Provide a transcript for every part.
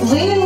Вы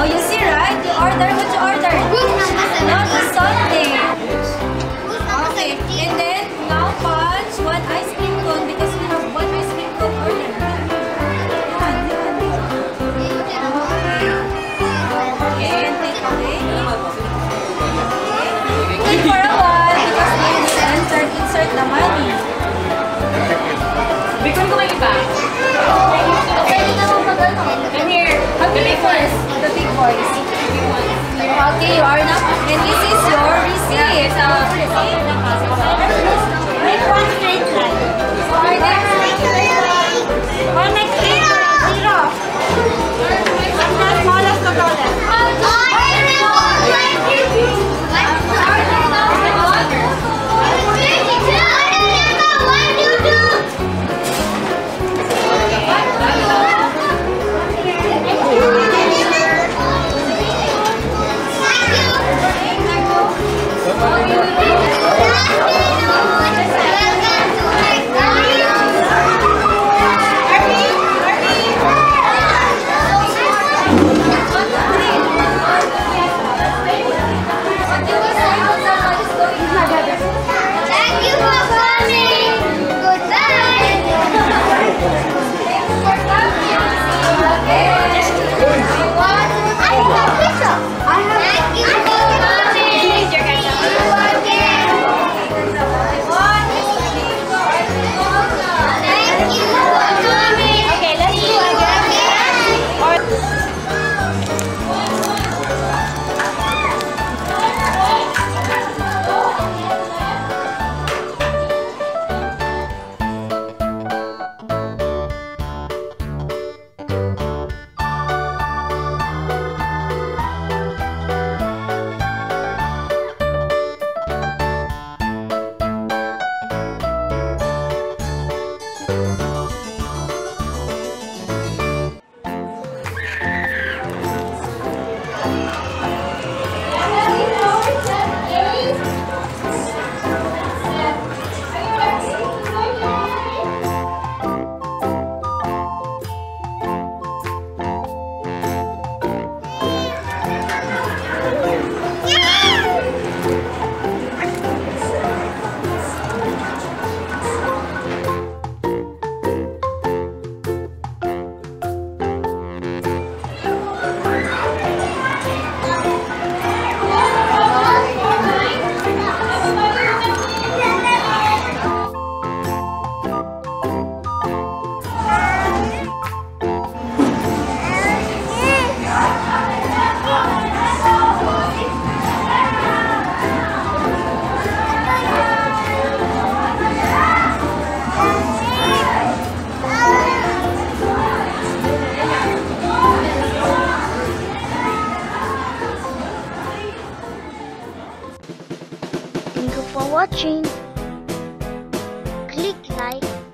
Oh, you see, right? You order what you order. Not a sundae. Okay, and then now punch one ice cream cone because we have one ice cream cone order. Okay, and take away. Okay. Wait for a while because we need to insert the money. voice. Okay, you are now. And this is your receipt. Uh, like,